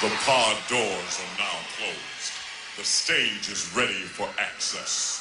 The pod doors are now closed. The stage is ready for access.